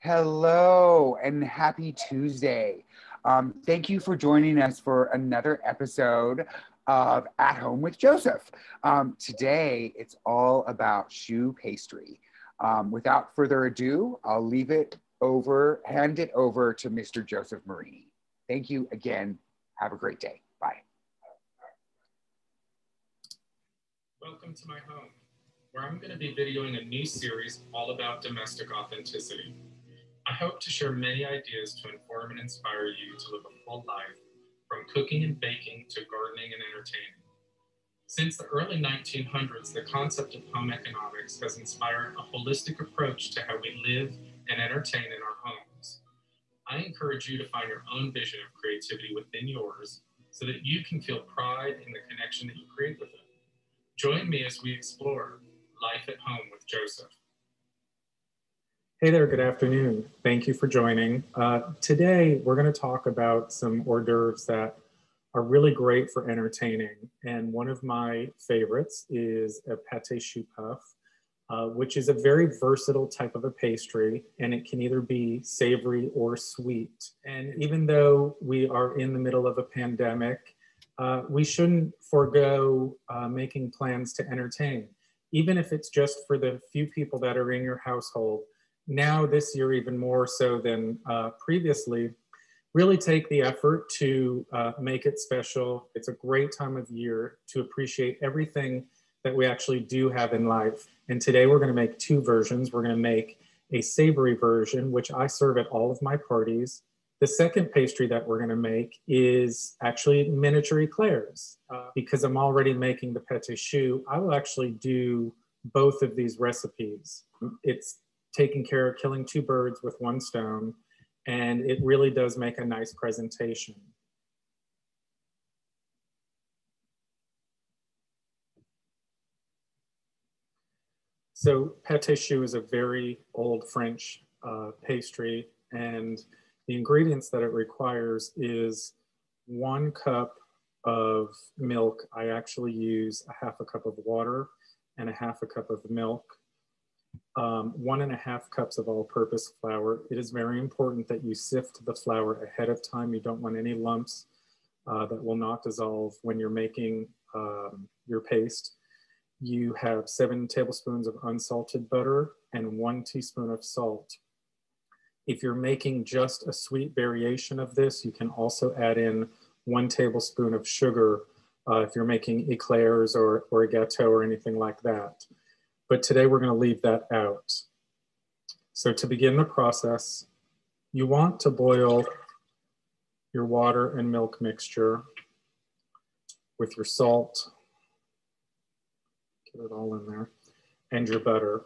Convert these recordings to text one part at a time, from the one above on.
Hello and happy Tuesday. Um, thank you for joining us for another episode of At Home with Joseph. Um, today, it's all about choux pastry. Um, without further ado, I'll leave it over, hand it over to Mr. Joseph Marini. Thank you again. Have a great day. Bye. Welcome to my home, where I'm going to be videoing a new series all about domestic authenticity. I hope to share many ideas to inform and inspire you to live a full life, from cooking and baking to gardening and entertaining. Since the early 1900s, the concept of home economics has inspired a holistic approach to how we live and entertain in our homes. I encourage you to find your own vision of creativity within yours so that you can feel pride in the connection that you create with it. Join me as we explore life at home with Joseph. Hey there, good afternoon. Thank you for joining. Uh, today, we're going to talk about some hors d'oeuvres that are really great for entertaining. And one of my favorites is a pate choux puff, uh, which is a very versatile type of a pastry, and it can either be savory or sweet. And even though we are in the middle of a pandemic, uh, we shouldn't forego uh, making plans to entertain, even if it's just for the few people that are in your household now this year even more so than uh, previously, really take the effort to uh, make it special. It's a great time of year to appreciate everything that we actually do have in life. And today we're gonna make two versions. We're gonna make a savory version, which I serve at all of my parties. The second pastry that we're gonna make is actually miniature eclairs. Uh, because I'm already making the pate choux, I will actually do both of these recipes. It's taking care of killing two birds with one stone. And it really does make a nice presentation. So pâte choux is a very old French uh, pastry and the ingredients that it requires is one cup of milk. I actually use a half a cup of water and a half a cup of milk um, one and a half cups of all-purpose flour. It is very important that you sift the flour ahead of time. You don't want any lumps uh, that will not dissolve when you're making um, your paste. You have seven tablespoons of unsalted butter and one teaspoon of salt. If you're making just a sweet variation of this, you can also add in one tablespoon of sugar uh, if you're making eclairs or, or a gâteau or anything like that but today we're going to leave that out. So to begin the process, you want to boil your water and milk mixture with your salt, get it all in there, and your butter.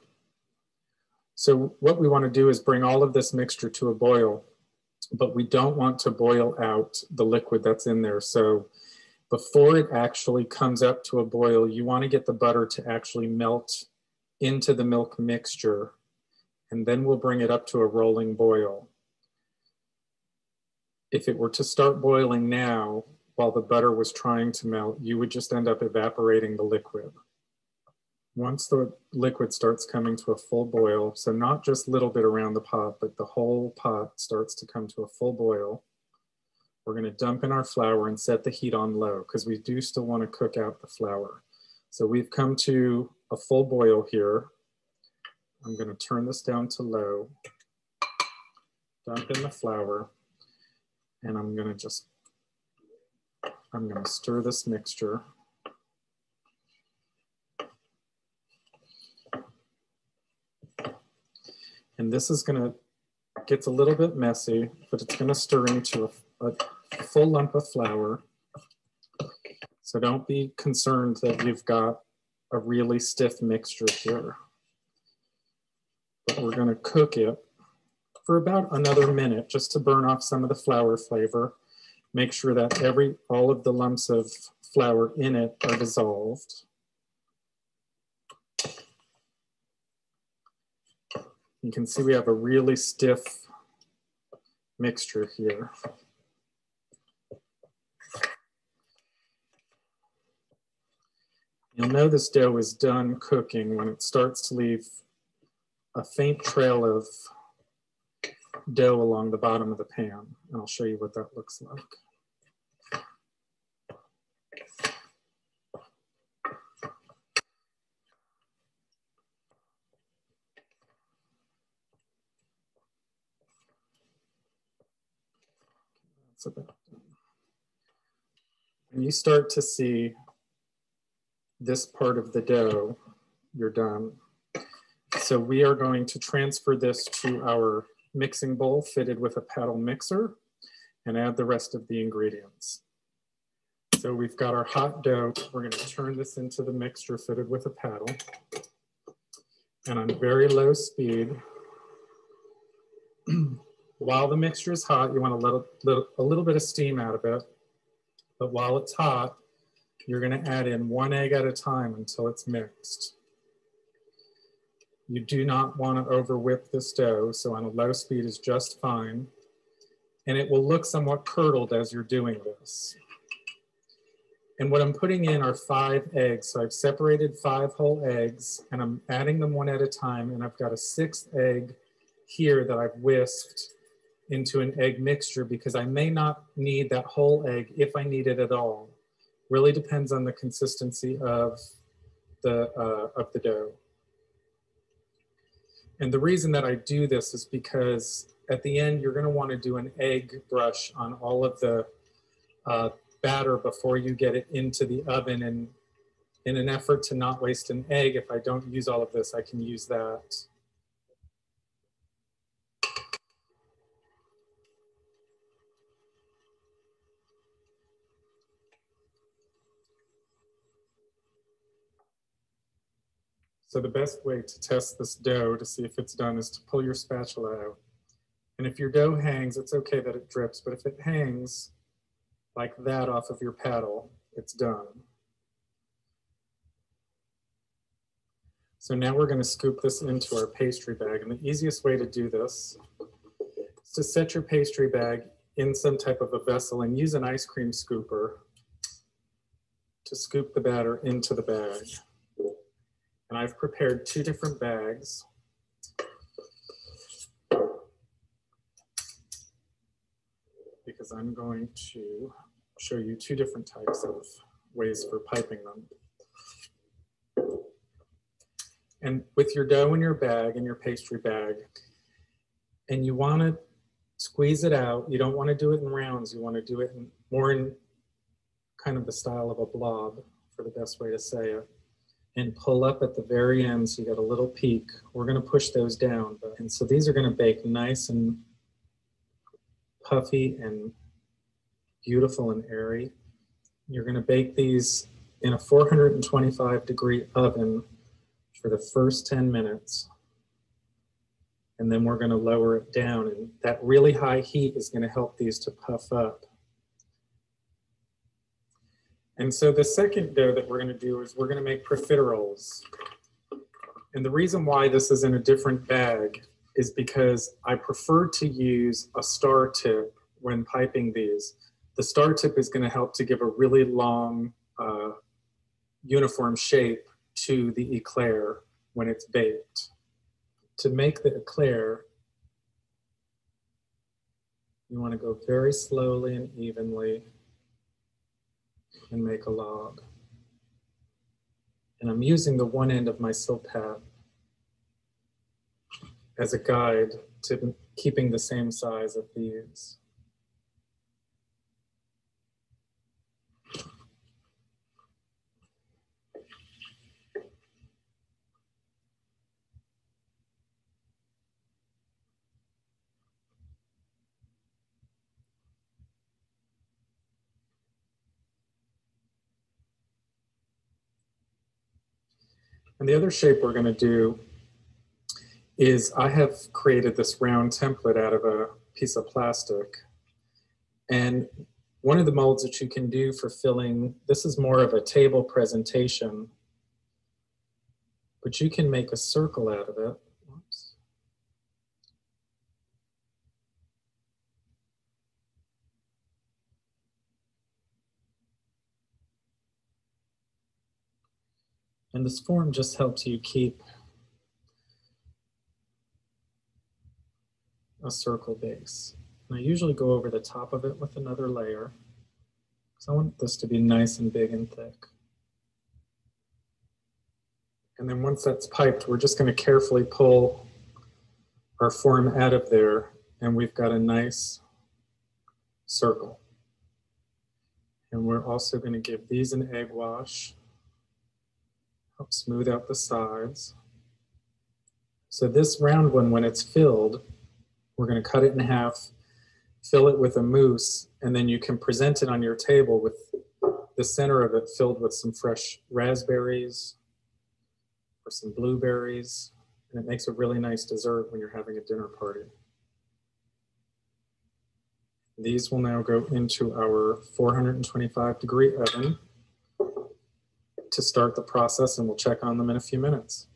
So what we want to do is bring all of this mixture to a boil, but we don't want to boil out the liquid that's in there. So before it actually comes up to a boil, you want to get the butter to actually melt into the milk mixture, and then we'll bring it up to a rolling boil. If it were to start boiling now, while the butter was trying to melt, you would just end up evaporating the liquid. Once the liquid starts coming to a full boil, so not just a little bit around the pot, but the whole pot starts to come to a full boil, we're gonna dump in our flour and set the heat on low because we do still wanna cook out the flour. So we've come to a full boil here. I'm gonna turn this down to low, dump in the flour, and I'm gonna just, I'm gonna stir this mixture. And this is gonna, gets a little bit messy, but it's gonna stir into a, a full lump of flour. So don't be concerned that you've got a really stiff mixture here. But we're gonna cook it for about another minute just to burn off some of the flour flavor. Make sure that every all of the lumps of flour in it are dissolved. You can see we have a really stiff mixture here. You'll know this dough is done cooking when it starts to leave a faint trail of dough along the bottom of the pan. And I'll show you what that looks like. about When you start to see this part of the dough, you're done. So we are going to transfer this to our mixing bowl fitted with a paddle mixer and add the rest of the ingredients. So we've got our hot dough. We're gonna turn this into the mixture fitted with a paddle. And on very low speed, while the mixture is hot, you want to let a, a little bit of steam out of it. But while it's hot, you're going to add in one egg at a time until it's mixed. You do not want to over whip this dough, so on a low speed is just fine. And it will look somewhat curdled as you're doing this. And what I'm putting in are five eggs. So I've separated five whole eggs and I'm adding them one at a time. And I've got a sixth egg here that I've whisked into an egg mixture because I may not need that whole egg if I need it at all. Really depends on the consistency of the, uh, of the dough. And the reason that I do this is because at the end, you're gonna wanna do an egg brush on all of the uh, batter before you get it into the oven. And in an effort to not waste an egg, if I don't use all of this, I can use that. So the best way to test this dough to see if it's done is to pull your spatula out. And if your dough hangs, it's okay that it drips, but if it hangs like that off of your paddle, it's done. So now we're gonna scoop this into our pastry bag. And the easiest way to do this is to set your pastry bag in some type of a vessel and use an ice cream scooper to scoop the batter into the bag. And I've prepared two different bags. Because I'm going to show you two different types of ways for piping them. And with your dough in your bag, in your pastry bag, and you want to squeeze it out, you don't want to do it in rounds, you want to do it in, more in kind of the style of a blob, for the best way to say it and pull up at the very end so you got a little peak. We're going to push those down. And so these are going to bake nice and puffy and beautiful and airy. You're going to bake these in a 425 degree oven for the first 10 minutes. And then we're going to lower it down. And that really high heat is going to help these to puff up. And so the second dough that we're gonna do is we're gonna make profiteroles. And the reason why this is in a different bag is because I prefer to use a star tip when piping these. The star tip is gonna help to give a really long uh, uniform shape to the eclair when it's baked. To make the eclair, you wanna go very slowly and evenly and make a log. And I'm using the one end of my Silpat as a guide to keeping the same size of these. And the other shape we're gonna do is I have created this round template out of a piece of plastic. And one of the molds that you can do for filling, this is more of a table presentation, but you can make a circle out of it. And this form just helps you keep a circle base. And I usually go over the top of it with another layer. because I want this to be nice and big and thick. And then once that's piped, we're just gonna carefully pull our form out of there and we've got a nice circle. And we're also gonna give these an egg wash, help smooth out the sides. So this round one, when it's filled, we're gonna cut it in half, fill it with a mousse, and then you can present it on your table with the center of it filled with some fresh raspberries or some blueberries. And it makes a really nice dessert when you're having a dinner party. These will now go into our 425 degree oven to start the process and we'll check on them in a few minutes.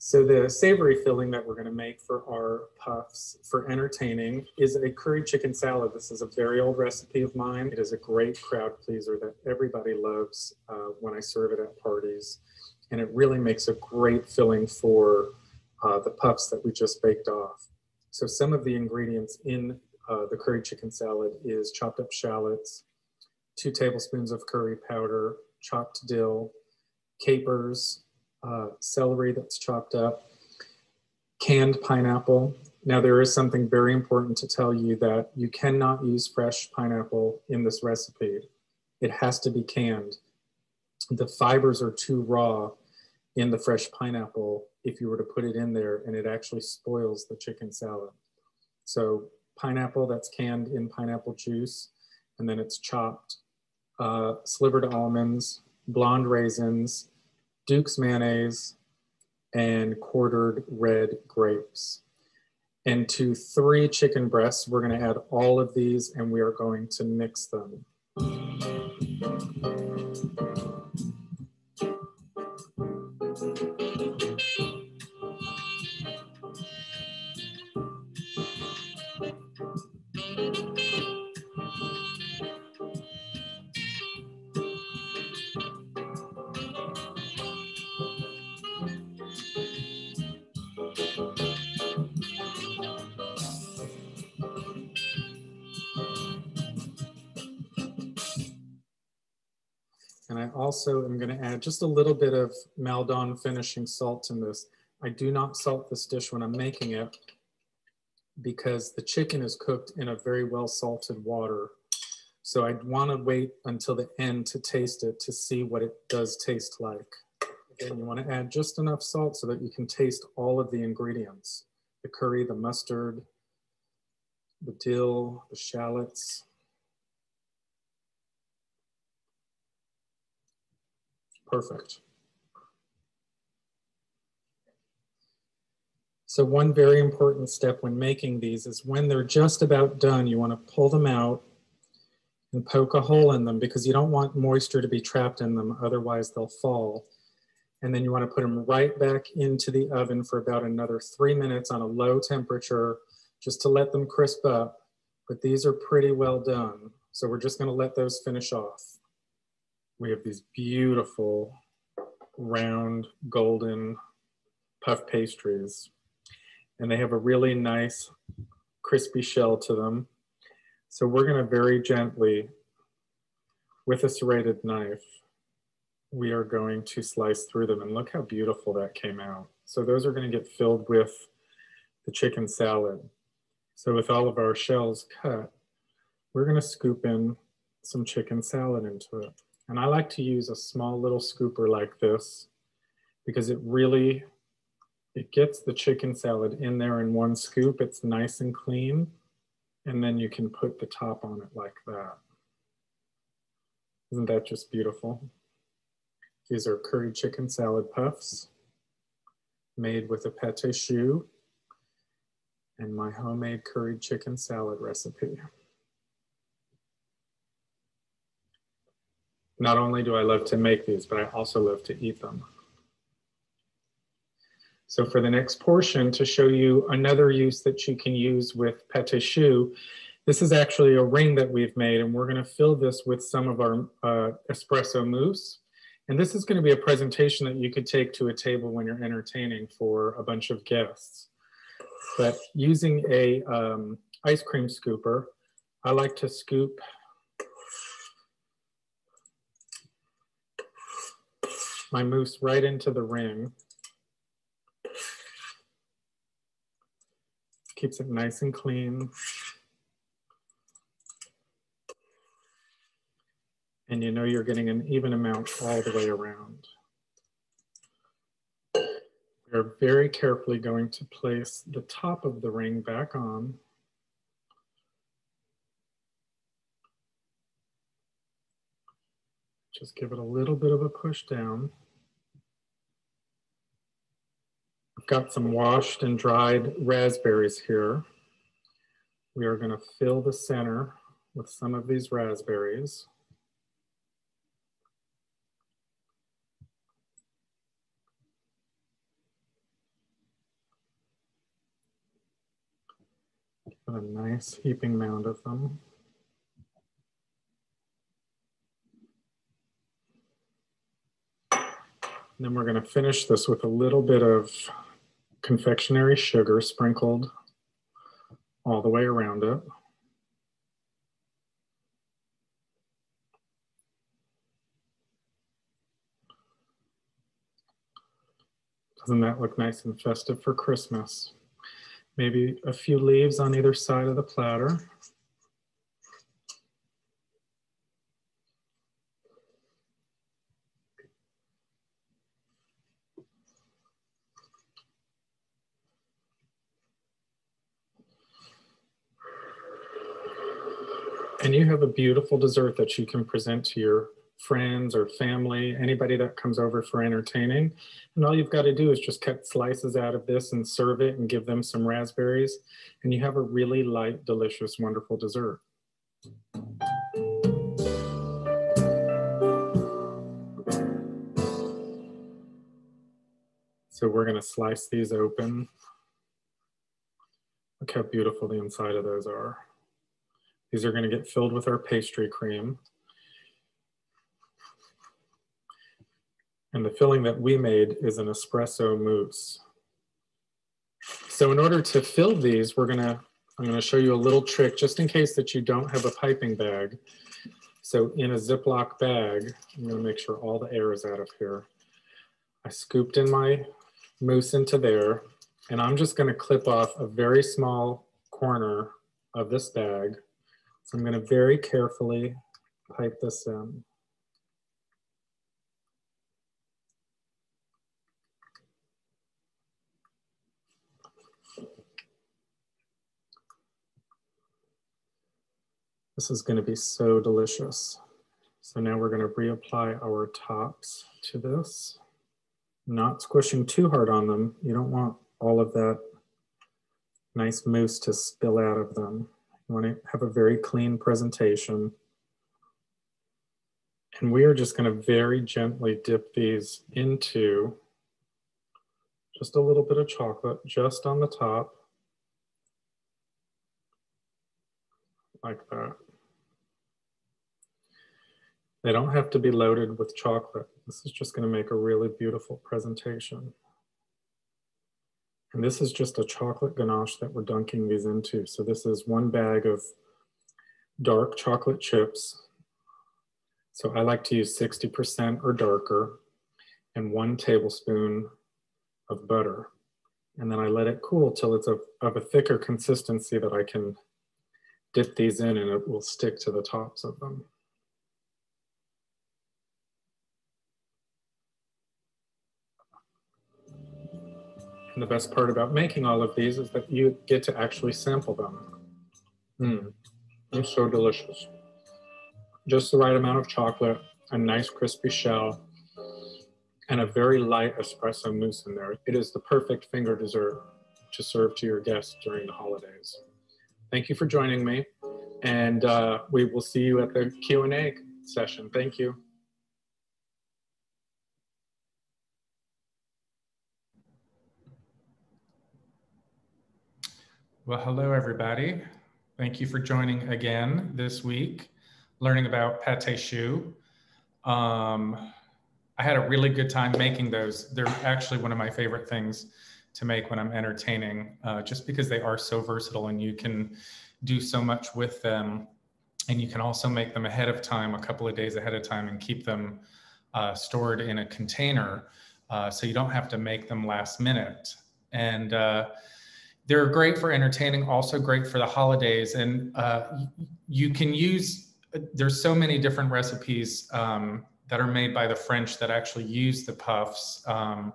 So the savory filling that we're gonna make for our puffs for entertaining is a curry chicken salad. This is a very old recipe of mine. It is a great crowd pleaser that everybody loves uh, when I serve it at parties. And it really makes a great filling for uh, the puffs that we just baked off. So some of the ingredients in uh, the curry chicken salad is chopped up shallots, two tablespoons of curry powder, chopped dill, capers, uh, celery that's chopped up, canned pineapple. Now there is something very important to tell you that you cannot use fresh pineapple in this recipe. It has to be canned. The fibers are too raw in the fresh pineapple if you were to put it in there and it actually spoils the chicken salad. So pineapple that's canned in pineapple juice and then it's chopped, uh, slivered almonds, blonde raisins, Duke's mayonnaise, and quartered red grapes. And to three chicken breasts, we're gonna add all of these and we are going to mix them. And I also am gonna add just a little bit of Maldon finishing salt in this. I do not salt this dish when I'm making it because the chicken is cooked in a very well salted water. So I wanna wait until the end to taste it to see what it does taste like. Again, you wanna add just enough salt so that you can taste all of the ingredients. The curry, the mustard, the dill, the shallots, Perfect. So one very important step when making these is when they're just about done, you want to pull them out and poke a hole in them because you don't want moisture to be trapped in them, otherwise they'll fall. And then you want to put them right back into the oven for about another three minutes on a low temperature just to let them crisp up. But these are pretty well done. So we're just going to let those finish off we have these beautiful round golden puff pastries and they have a really nice crispy shell to them. So we're gonna very gently, with a serrated knife, we are going to slice through them and look how beautiful that came out. So those are gonna get filled with the chicken salad. So with all of our shells cut, we're gonna scoop in some chicken salad into it. And I like to use a small little scooper like this because it really, it gets the chicken salad in there in one scoop. It's nice and clean. And then you can put the top on it like that. Isn't that just beautiful? These are curry chicken salad puffs made with a pate choux and my homemade curried chicken salad recipe. Not only do I love to make these, but I also love to eat them. So for the next portion, to show you another use that you can use with pate choux, this is actually a ring that we've made, and we're gonna fill this with some of our uh, espresso mousse. And this is gonna be a presentation that you could take to a table when you're entertaining for a bunch of guests. But using a um, ice cream scooper, I like to scoop my mousse right into the ring. Keeps it nice and clean. And you know you're getting an even amount all the way around. We're very carefully going to place the top of the ring back on. Just give it a little bit of a push down. I've got some washed and dried raspberries here. We are going to fill the center with some of these raspberries. a nice heaping mound of them. And then we're going to finish this with a little bit of confectionery sugar sprinkled all the way around it. Doesn't that look nice and festive for Christmas? Maybe a few leaves on either side of the platter. And you have a beautiful dessert that you can present to your friends or family, anybody that comes over for entertaining. And all you've got to do is just cut slices out of this and serve it and give them some raspberries. And you have a really light, delicious, wonderful dessert. So we're going to slice these open. Look how beautiful the inside of those are. These are going to get filled with our pastry cream. And the filling that we made is an espresso mousse. So in order to fill these, we're gonna, I'm gonna show you a little trick just in case that you don't have a piping bag. So in a Ziploc bag, I'm gonna make sure all the air is out of here. I scooped in my mousse into there, and I'm just gonna clip off a very small corner of this bag so I'm gonna very carefully pipe this in. This is gonna be so delicious. So now we're gonna reapply our tops to this. Not squishing too hard on them. You don't want all of that nice mousse to spill out of them. You want to have a very clean presentation. And we are just going to very gently dip these into just a little bit of chocolate just on the top. Like that. They don't have to be loaded with chocolate. This is just going to make a really beautiful presentation. And this is just a chocolate ganache that we're dunking these into. So this is one bag of dark chocolate chips. So I like to use 60% or darker and one tablespoon of butter. And then I let it cool till it's of, of a thicker consistency that I can dip these in and it will stick to the tops of them. And the best part about making all of these is that you get to actually sample them. Mmm, they're so delicious. Just the right amount of chocolate, a nice crispy shell, and a very light espresso mousse in there. It is the perfect finger dessert to serve to your guests during the holidays. Thank you for joining me, and uh, we will see you at the Q&A session. Thank you. Well, hello, everybody. Thank you for joining again this week, learning about pate choux. Um, I had a really good time making those. They're actually one of my favorite things to make when I'm entertaining, uh, just because they are so versatile and you can do so much with them. And you can also make them ahead of time, a couple of days ahead of time, and keep them uh, stored in a container. Uh, so you don't have to make them last minute. And uh, they're great for entertaining, also great for the holidays. And uh, you can use, there's so many different recipes um, that are made by the French that actually use the puffs. Um,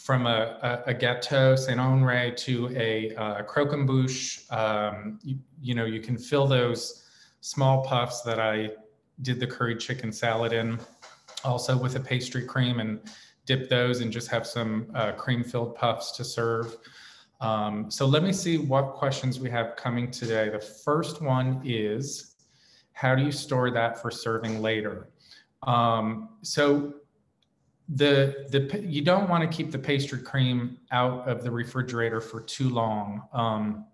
from a, a, a gâteau Saint-Honoré to a, a croquembouche. Um, you, you, know, you can fill those small puffs that I did the curried chicken salad in, also with a pastry cream and dip those and just have some uh, cream filled puffs to serve. Um, so let me see what questions we have coming today. The first one is, how do you store that for serving later? Um, so the the you don't want to keep the pastry cream out of the refrigerator for too long. Um,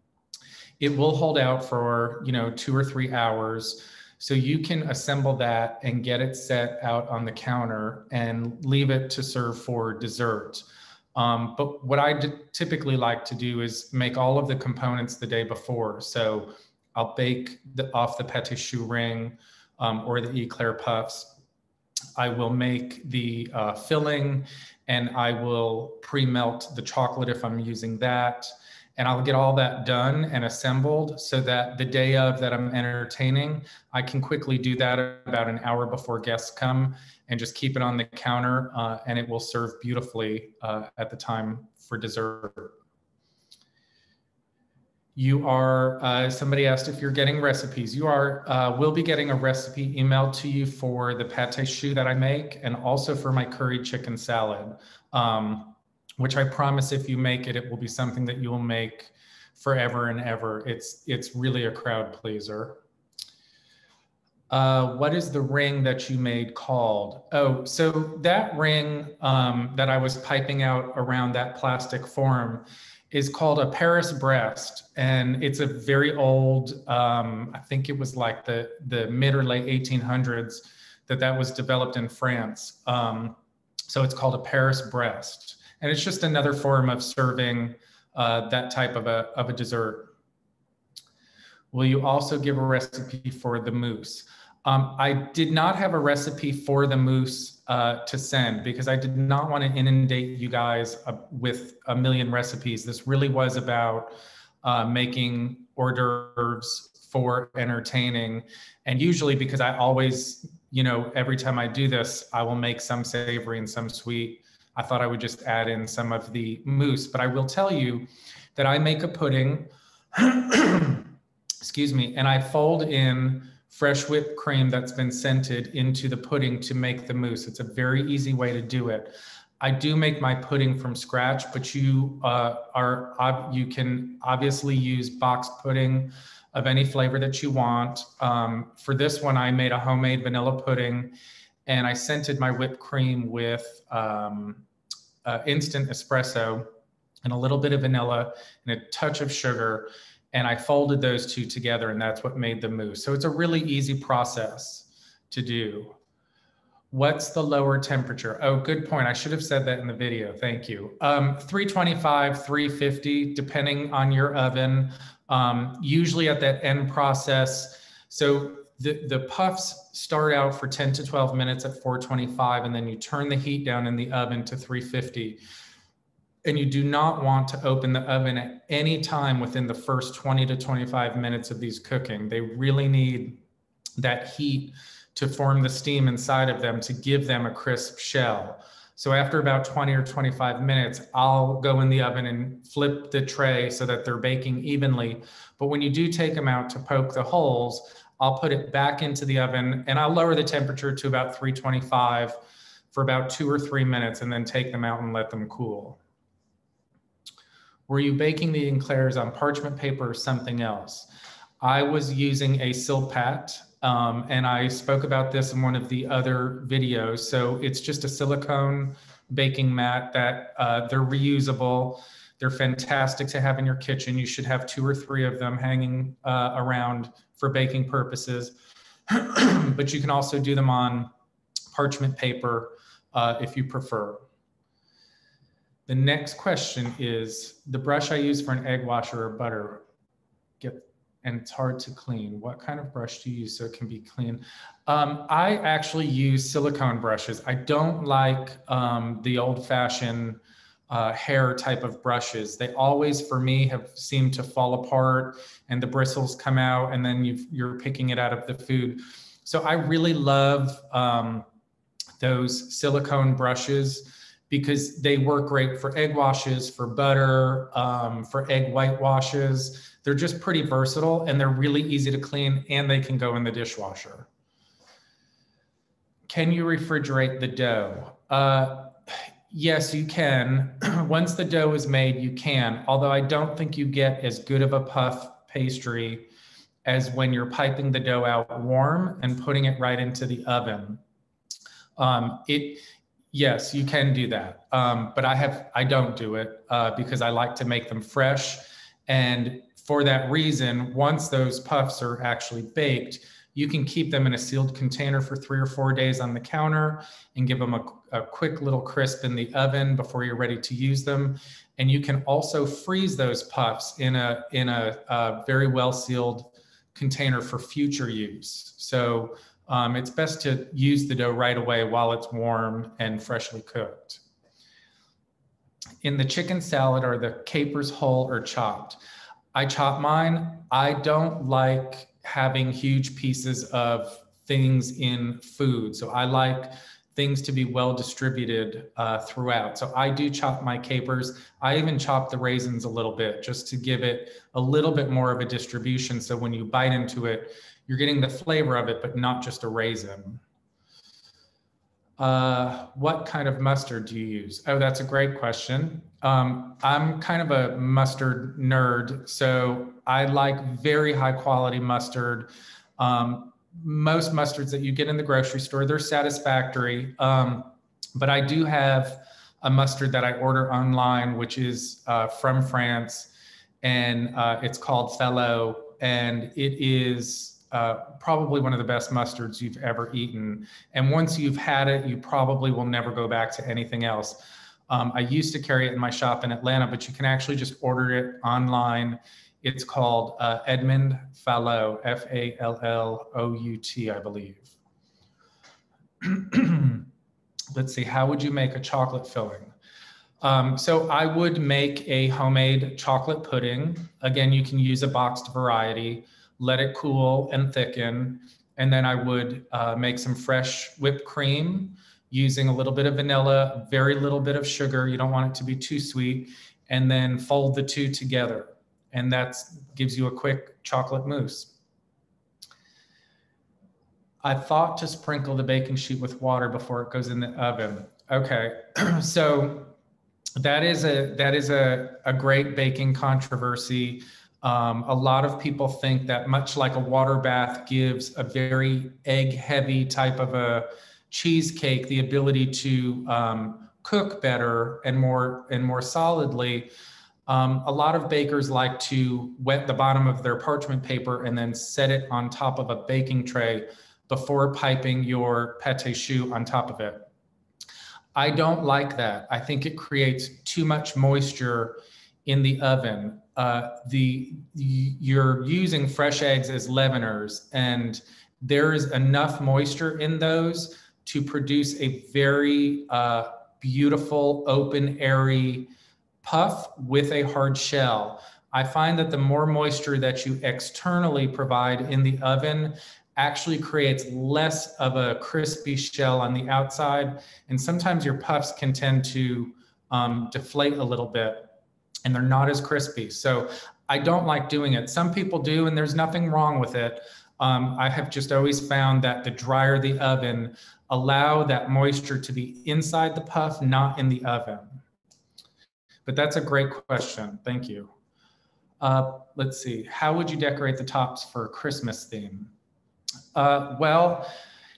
it will hold out for you know two or three hours, so you can assemble that and get it set out on the counter and leave it to serve for dessert. Um, but what I typically like to do is make all of the components the day before. So I'll bake the, off the pate choux ring um, or the eclair puffs I will make the uh, filling and I will pre-melt the chocolate if I'm using that. And I'll get all that done and assembled so that the day of that I'm entertaining, I can quickly do that about an hour before guests come and just keep it on the counter uh, and it will serve beautifully uh, at the time for dessert. You are uh, somebody asked if you're getting recipes. You are uh, will be getting a recipe emailed to you for the pate choux that i make and also for my curry chicken salad. Um, which i promise if you make it it will be something that you will make forever and ever it's it's really a crowd pleaser uh, what is the ring that you made called? Oh, so that ring um, that I was piping out around that plastic form is called a Paris Brest, and it's a very old. Um, I think it was like the the mid or late 1800s that that was developed in France. Um, so it's called a Paris Brest, and it's just another form of serving uh, that type of a of a dessert. Will you also give a recipe for the mousse? Um, I did not have a recipe for the mousse uh, to send because I did not want to inundate you guys uh, with a million recipes. This really was about uh, making hors d'oeuvres for entertaining. And usually, because I always, you know, every time I do this, I will make some savory and some sweet. I thought I would just add in some of the mousse. But I will tell you that I make a pudding, excuse me, and I fold in fresh whipped cream that's been scented into the pudding to make the mousse. It's a very easy way to do it. I do make my pudding from scratch, but you uh, are you can obviously use box pudding of any flavor that you want. Um, for this one, I made a homemade vanilla pudding, and I scented my whipped cream with um, uh, instant espresso and a little bit of vanilla and a touch of sugar and I folded those two together and that's what made the mousse. So it's a really easy process to do. What's the lower temperature? Oh, good point. I should have said that in the video. Thank you. Um, 325, 350, depending on your oven. Um, usually at that end process. So the, the puffs start out for 10 to 12 minutes at 425, and then you turn the heat down in the oven to 350 and you do not want to open the oven at any time within the first 20 to 25 minutes of these cooking. They really need that heat to form the steam inside of them to give them a crisp shell. So after about 20 or 25 minutes, I'll go in the oven and flip the tray so that they're baking evenly. But when you do take them out to poke the holes, I'll put it back into the oven and I'll lower the temperature to about 325 for about two or three minutes and then take them out and let them cool. Were you baking the eclairs on parchment paper or something else? I was using a Silpat, um, and I spoke about this in one of the other videos. So it's just a silicone baking mat that uh, they're reusable. They're fantastic to have in your kitchen. You should have two or three of them hanging uh, around for baking purposes. but you can also do them on parchment paper uh, if you prefer. The next question is the brush I use for an egg washer or butter get and it's hard to clean. What kind of brush do you use so it can be clean? Um, I actually use silicone brushes. I don't like um, the old fashioned uh, hair type of brushes. They always, for me, have seemed to fall apart and the bristles come out and then you are picking it out of the food. So I really love um, those silicone brushes because they work great for egg washes, for butter, um, for egg white washes. They're just pretty versatile and they're really easy to clean and they can go in the dishwasher. Can you refrigerate the dough? Uh, yes, you can. Once the dough is made, you can, although I don't think you get as good of a puff pastry as when you're piping the dough out warm and putting it right into the oven. Um, it, yes, you can do that. Um, but I have, I don't do it uh, because I like to make them fresh. And for that reason, once those puffs are actually baked, you can keep them in a sealed container for three or four days on the counter and give them a, a, quick little crisp in the oven before you're ready to use them. And you can also freeze those puffs in a in a, a very well sealed container for future use. So um, it's best to use the dough right away while it's warm and freshly cooked. In the chicken salad, are the capers whole or chopped? I chop mine. I don't like having huge pieces of things in food. So I like things to be well distributed uh, throughout. So I do chop my capers. I even chop the raisins a little bit just to give it a little bit more of a distribution. So when you bite into it, you're getting the flavor of it, but not just a raisin. Uh, what kind of mustard do you use? Oh, that's a great question. Um, I'm kind of a mustard nerd, so I like very high quality mustard. Um, most mustards that you get in the grocery store, they're satisfactory. Um, but I do have a mustard that I order online, which is uh, from France, and uh, it's called Fallot, and it is uh, probably one of the best mustards you've ever eaten. And once you've had it, you probably will never go back to anything else. Um, I used to carry it in my shop in Atlanta, but you can actually just order it online. It's called uh, Edmond Fallot, F A L L O U T, I believe. Let's see, how would you make a chocolate filling? Um, so I would make a homemade chocolate pudding. Again, you can use a boxed variety let it cool and thicken. And then I would uh, make some fresh whipped cream using a little bit of vanilla, very little bit of sugar. You don't want it to be too sweet. And then fold the two together. And that gives you a quick chocolate mousse. I thought to sprinkle the baking sheet with water before it goes in the oven. Okay, so that is a that is a, a great baking controversy. Um, a lot of people think that much like a water bath gives a very egg heavy type of a cheesecake the ability to um, cook better and more and more solidly. Um, a lot of bakers like to wet the bottom of their parchment paper and then set it on top of a baking tray before piping your pate choux on top of it. I don't like that. I think it creates too much moisture in the oven uh, the you're using fresh eggs as leaveners and there is enough moisture in those to produce a very uh, beautiful open airy puff with a hard shell. I find that the more moisture that you externally provide in the oven actually creates less of a crispy shell on the outside and sometimes your puffs can tend to um, deflate a little bit and they're not as crispy. So I don't like doing it. Some people do, and there's nothing wrong with it. Um, I have just always found that the drier the oven, allow that moisture to be inside the puff, not in the oven. But that's a great question. Thank you. Uh, let's see. How would you decorate the tops for a Christmas theme? Uh, well,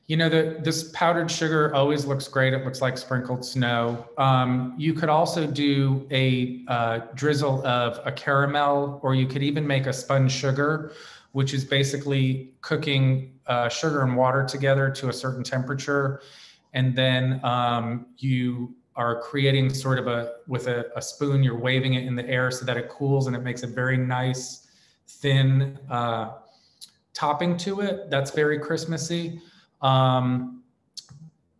you know, the, this powdered sugar always looks great. It looks like sprinkled snow. Um, you could also do a uh, drizzle of a caramel, or you could even make a spun sugar, which is basically cooking uh, sugar and water together to a certain temperature. And then um, you are creating sort of a, with a, a, spoon, you're waving it in the air so that it cools and it makes a very nice, thin uh, topping to it. That's very Christmassy. Um,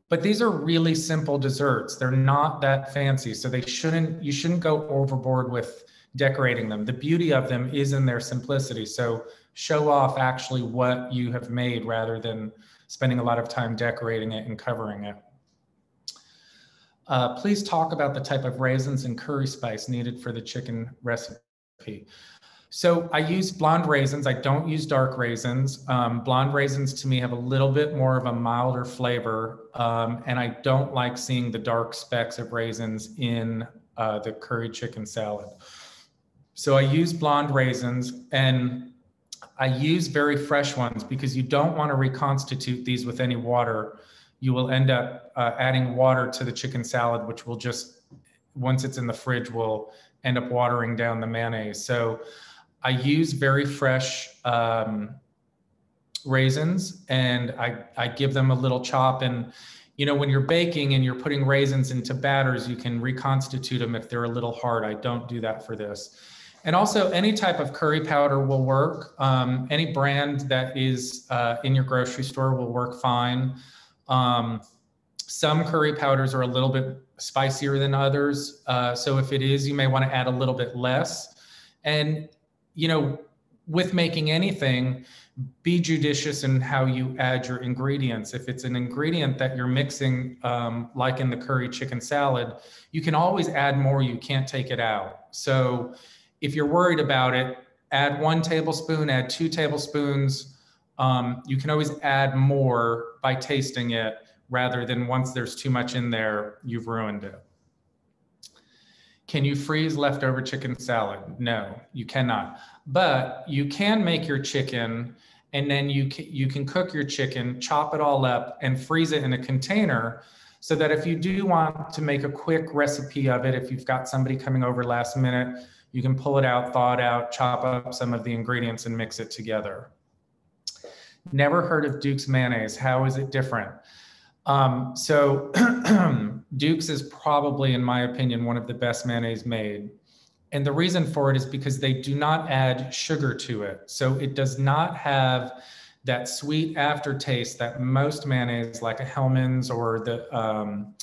but these are really simple desserts. They're not that fancy. So they shouldn't, you shouldn't go overboard with decorating them. The beauty of them is in their simplicity. So show off actually what you have made rather than spending a lot of time decorating it and covering it. Uh, please talk about the type of raisins and curry spice needed for the chicken recipe. So I use blonde raisins. I don't use dark raisins. Um, blonde raisins to me have a little bit more of a milder flavor. Um, and I don't like seeing the dark specks of raisins in uh, the curry chicken salad. So I use blonde raisins and I use very fresh ones because you don't want to reconstitute these with any water. You will end up uh, adding water to the chicken salad, which will just, once it's in the fridge, will end up watering down the mayonnaise. So I use very fresh um, raisins and I, I give them a little chop. And, you know, when you're baking and you're putting raisins into batters, you can reconstitute them if they're a little hard. I don't do that for this. And also, any type of curry powder will work. Um, any brand that is uh, in your grocery store will work fine. Um, some curry powders are a little bit spicier than others. Uh, so if it is, you may want to add a little bit less. And you know, with making anything, be judicious in how you add your ingredients. If it's an ingredient that you're mixing, um, like in the curry chicken salad, you can always add more. You can't take it out. So if you're worried about it, add one tablespoon, add two tablespoons. Um, you can always add more by tasting it rather than once there's too much in there, you've ruined it. Can you freeze leftover chicken salad? No, you cannot. But you can make your chicken and then you can, you can cook your chicken, chop it all up and freeze it in a container so that if you do want to make a quick recipe of it, if you've got somebody coming over last minute, you can pull it out, thaw it out, chop up some of the ingredients and mix it together. Never heard of Duke's mayonnaise. How is it different? Um, so Duke's is probably, in my opinion, one of the best mayonnaise made. And the reason for it is because they do not add sugar to it. So it does not have that sweet aftertaste that most mayonnaise, like a Hellmann's or the um,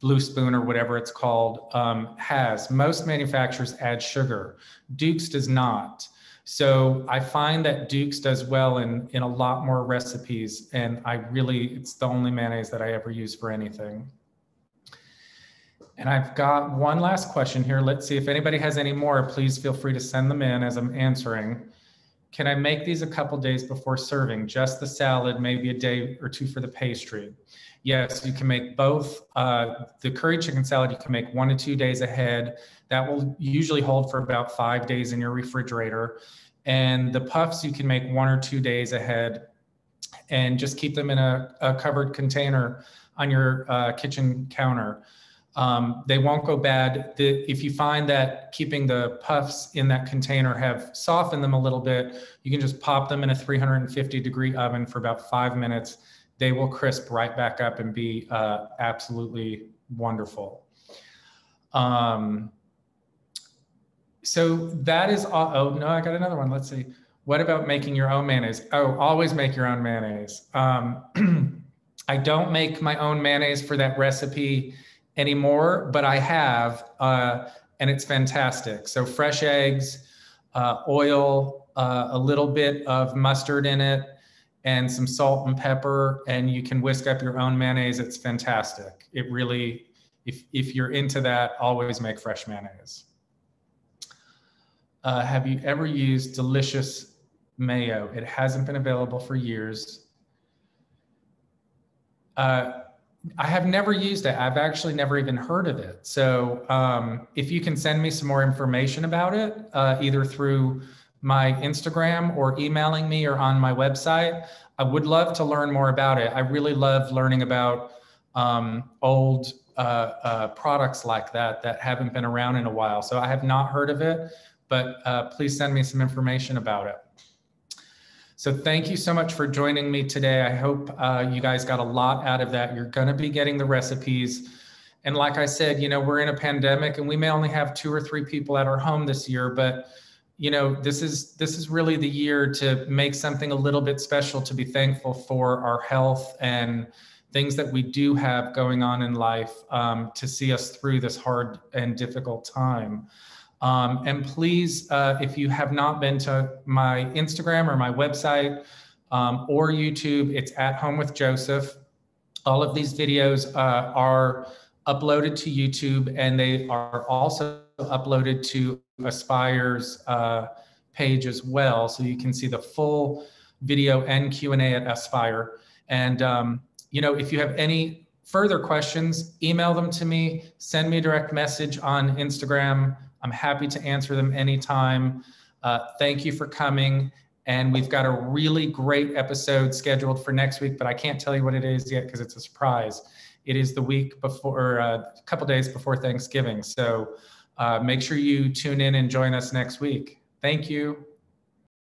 Blue Spoon or whatever it's called, um, has. Most manufacturers add sugar. Duke's does not. So I find that Duke's does well in, in a lot more recipes. And I really, it's the only mayonnaise that I ever use for anything. And I've got one last question here. Let's see if anybody has any more, please feel free to send them in as I'm answering. Can I make these a couple days before serving? Just the salad, maybe a day or two for the pastry. Yes, you can make both. Uh, the curry chicken salad, you can make one to two days ahead. That will usually hold for about five days in your refrigerator. And the puffs, you can make one or two days ahead and just keep them in a, a covered container on your uh, kitchen counter. Um, they won't go bad. The, if you find that keeping the puffs in that container have softened them a little bit, you can just pop them in a 350 degree oven for about five minutes they will crisp right back up and be uh, absolutely wonderful. Um, so that is all. Oh, no, I got another one. Let's see. What about making your own mayonnaise? Oh, always make your own mayonnaise. Um, I don't make my own mayonnaise for that recipe anymore, but I have, uh, and it's fantastic. So fresh eggs, uh, oil, uh, a little bit of mustard in it, and some salt and pepper, and you can whisk up your own mayonnaise. It's fantastic. It really, if, if you're into that, always make fresh mayonnaise. Uh, have you ever used delicious mayo? It hasn't been available for years. Uh, I have never used it. I've actually never even heard of it. So um, if you can send me some more information about it, uh, either through my Instagram or emailing me or on my website. I would love to learn more about it. I really love learning about um, old uh, uh, products like that that haven't been around in a while. So I have not heard of it, but uh, please send me some information about it. So thank you so much for joining me today. I hope uh, you guys got a lot out of that. You're to be getting the recipes and like I said, you know, we're in a pandemic and we may only have two or three people at our home this year, but you know, this is this is really the year to make something a little bit special to be thankful for our health and things that we do have going on in life um, to see us through this hard and difficult time. Um, and please, uh, if you have not been to my Instagram or my website um, or YouTube, it's at home with Joseph. All of these videos uh, are uploaded to YouTube and they are also uploaded to Aspire's uh, page as well. So you can see the full video and Q&A at Aspire. And, um, you know, if you have any further questions, email them to me, send me a direct message on Instagram. I'm happy to answer them anytime. Uh, thank you for coming. And we've got a really great episode scheduled for next week, but I can't tell you what it is yet because it's a surprise. It is the week before, uh, a couple days before Thanksgiving. So uh, make sure you tune in and join us next week. Thank you.